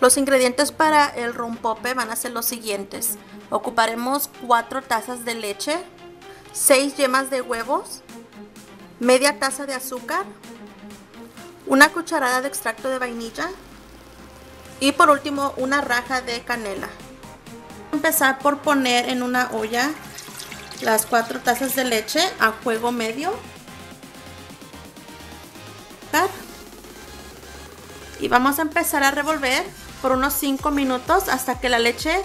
Los ingredientes para el rompope van a ser los siguientes. Ocuparemos 4 tazas de leche, 6 yemas de huevos, media taza de azúcar, una cucharada de extracto de vainilla y por último una raja de canela. Empezar por poner en una olla las 4 tazas de leche a fuego medio. Y vamos a empezar a revolver por unos 5 minutos hasta que la leche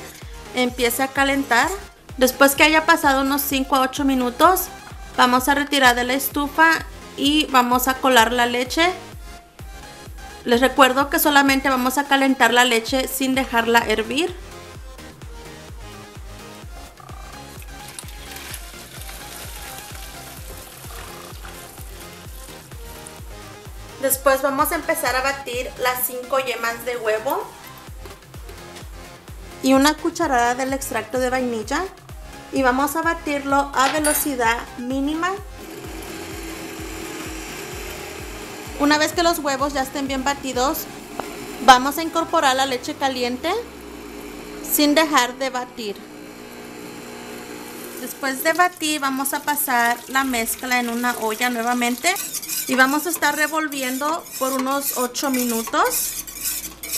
empiece a calentar. Después que haya pasado unos 5 a 8 minutos, vamos a retirar de la estufa y vamos a colar la leche. Les recuerdo que solamente vamos a calentar la leche sin dejarla hervir. Después vamos a empezar a batir las 5 yemas de huevo y una cucharada del extracto de vainilla y vamos a batirlo a velocidad mínima. Una vez que los huevos ya estén bien batidos, vamos a incorporar la leche caliente sin dejar de batir. Después de batir vamos a pasar la mezcla en una olla nuevamente y vamos a estar revolviendo por unos 8 minutos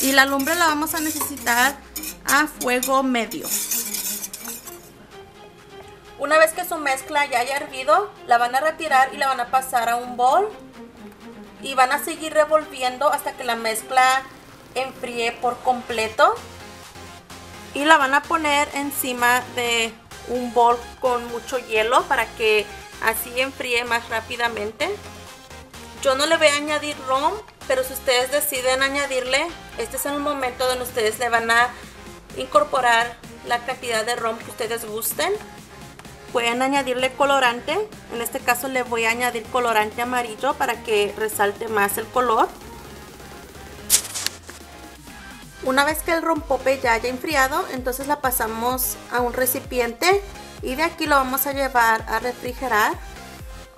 y la lumbre la vamos a necesitar a fuego medio. Una vez que su mezcla ya haya hervido, la van a retirar y la van a pasar a un bol. Y van a seguir revolviendo hasta que la mezcla enfríe por completo. Y la van a poner encima de un bol con mucho hielo para que así enfríe más rápidamente. Yo no le voy a añadir rom, pero si ustedes deciden añadirle, este es el momento donde ustedes le van a incorporar la cantidad de rom que ustedes gusten. Pueden añadirle colorante, en este caso le voy a añadir colorante amarillo para que resalte más el color. Una vez que el rompope ya haya enfriado, entonces la pasamos a un recipiente y de aquí lo vamos a llevar a refrigerar.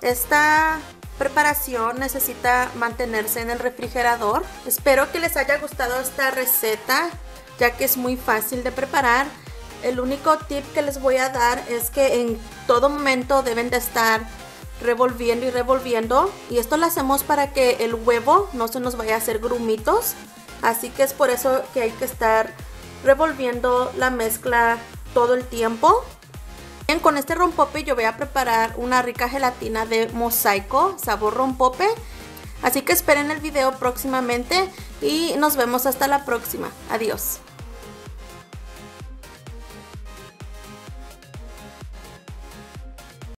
Esta preparación necesita mantenerse en el refrigerador. Espero que les haya gustado esta receta ya que es muy fácil de preparar. El único tip que les voy a dar es que en todo momento deben de estar revolviendo y revolviendo y esto lo hacemos para que el huevo no se nos vaya a hacer grumitos así que es por eso que hay que estar revolviendo la mezcla todo el tiempo Bien, con este rompope yo voy a preparar una rica gelatina de mosaico sabor rompope así que esperen el video próximamente y nos vemos hasta la próxima. Adiós